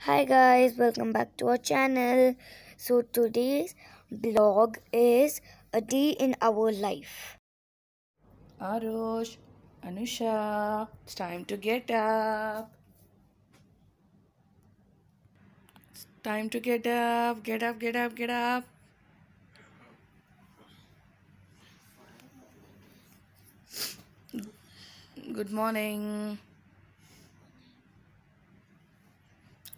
Hi guys, welcome back to our channel. So today's vlog is a day in our life. Aarush, Anusha, it's time to get up. It's time to get up, get up, get up, get up. Good morning.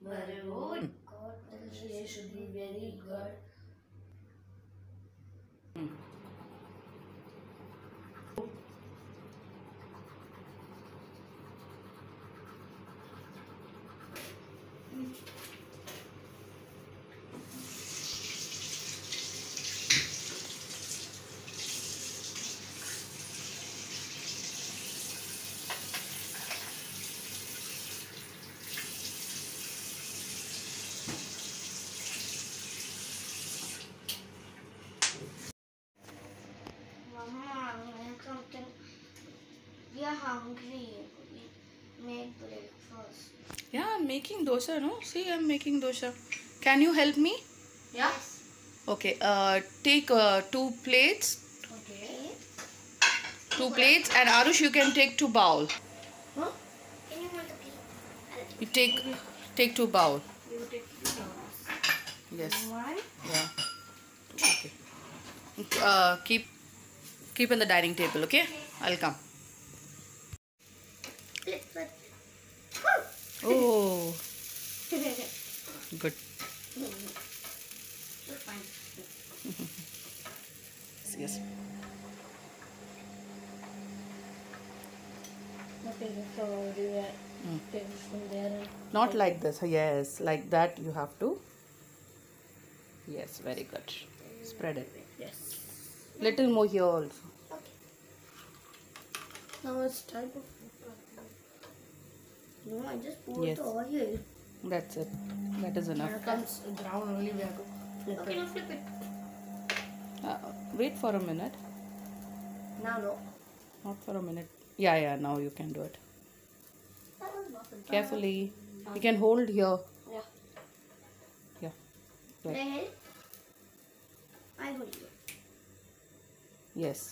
But it would, God, should be very good. Mama, make something. We are hungry. We make breakfast. Yeah, I'm making dosa, no? See, I'm making dosa. Can you help me? Yes. Okay, uh, take uh, two plates, Okay. two plates, and Aarush, you can take two bowl. Huh? Can you want to plate? You take take two bowl. You take two Yes. One. Yeah. Okay. Uh, keep keep on the dining table. Okay, I'll come. Oh, good. Yes. Okay, so Mm. take from there Not like this. Yes, like that. You have to. Yes, very good. Spread it. yes. Little more here also. Now it's time to No, I just poured Yes. the oil. That's it. That is enough. it comes brown only we have to flip Okay, it. now flip it. Uh, wait for a minute. Now no. Not for a minute. Yeah, yeah. Now you can do it. That was not the Carefully. You can hold here. Yeah. Yeah. Can Right. I help? I will do it. Yes.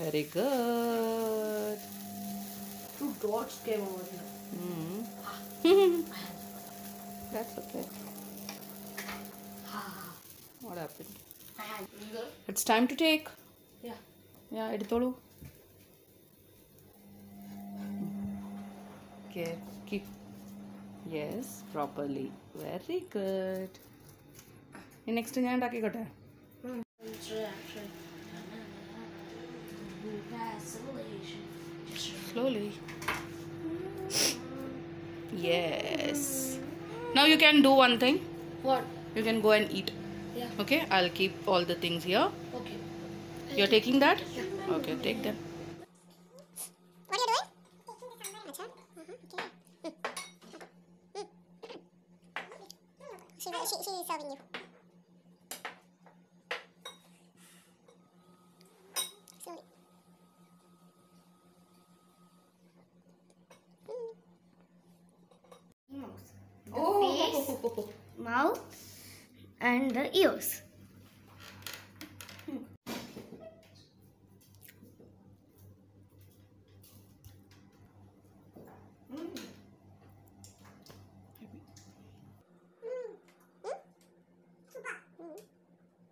Very good. Two dots came over here. Mm. That's okay. What happened? I had finger. It's time to take. Yeah. Yeah, എടുത്തോളൂ. Okay, keep. Yes, properly. Very good. ഇനി next ഞാൻ ഉണ്ടാക്കിക്കോട്ടെ Interaction. Vacillation. slowly. Yes. Now you can do one thing. What? You can go and eat. Yeah. Okay, I'll keep all the things here. Okay. You're taking that? Yeah. Okay, take them. What are you doing? Acha. Uh-huh. Okay. Mm. Mm. She, she, she is serving you. Slowly. Nose. The Oh. face, mouth, and the ears.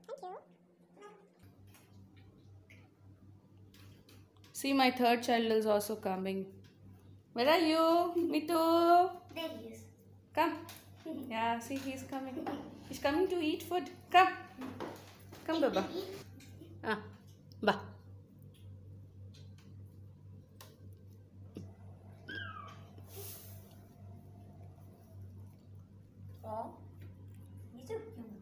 Super. Thank you. See, my third child is also coming. Where are you? Me too. There he is. Come. Yeah, see, he's coming. He's coming to eat food. Come. Come, Baba. Ah, ba. Oh. He's so cute.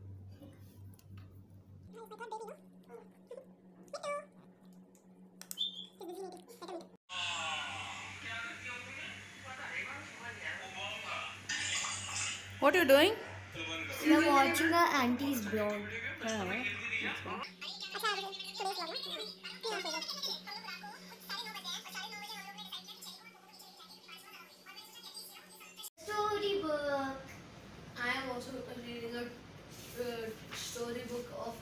What are you doing? We are watching our auntie's blog. Storybook. I am also reading a uh, storybook of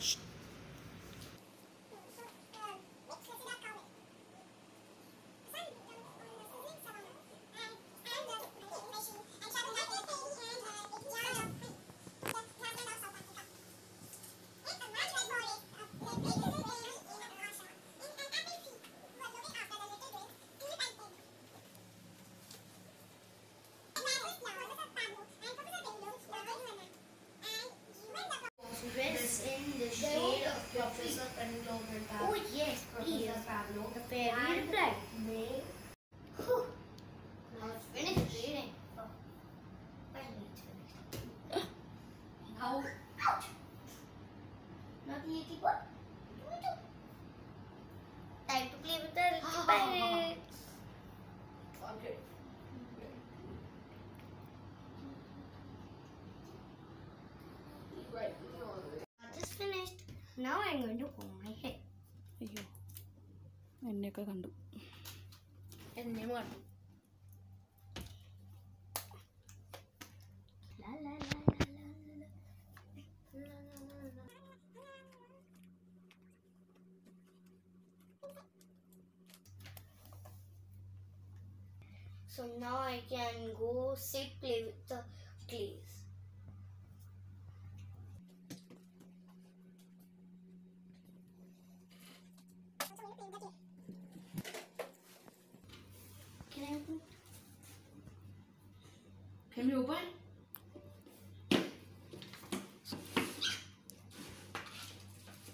finished. Now I'm going to comb my hair. അയ്യോ എന്നെയൊക്കെ കണ്ടു എന്നെ കണ്ടു La la la la la la la. La la la la. So now I can go sit play with the clays. Can you open?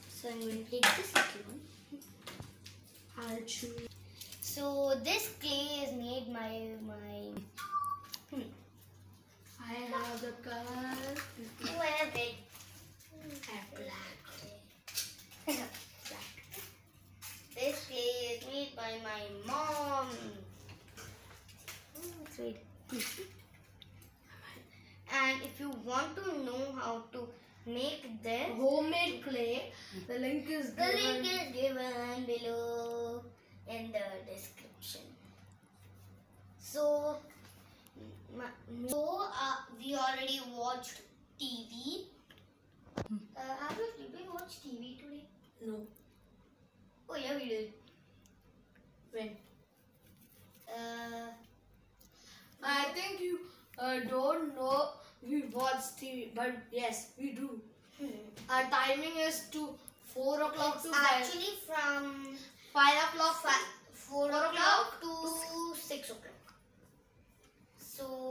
So I'm going to take the second one. I'll choose. So this clay is made by my. Hmm. I have the color. You have it. I have black. Black. This clay is made by my mom. Oh, sweet. You want to know how to make this, Homemade clay. The link is the given. link is given below in the description. So, so uh, we already watched TV. Uh, have you did we watch TV today? No. Oh yeah, we did. When? Uh, I think you uh, don't know we watch TV, but yes, we do. Our timing is to 4 o'clock to 5, actually from 5 o'clock. fi- four Four o'clock to six o'clock. So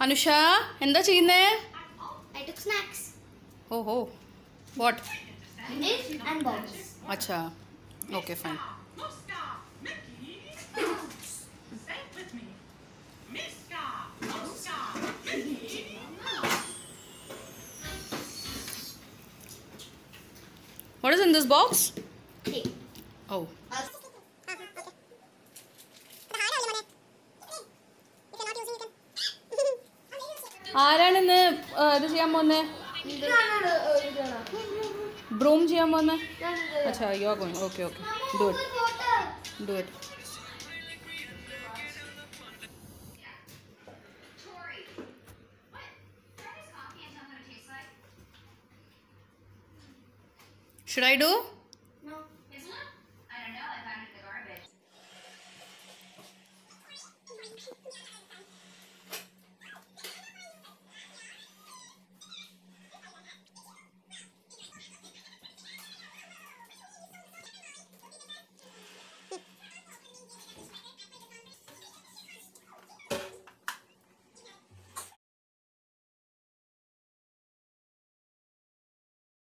Anusha എന്താ ചെയ്യുന്നേ? ഓഹോ. What അച്ഛാ. Okay fine Muska, is in this box? ഓ ആരാണിന്ന് ഇത് ചെയ്യാൻ പോന്നെ? Broom ചെയ്യാൻ പോന്നെ? അച്ഛാ you are going okay okay do it do it Try I coffee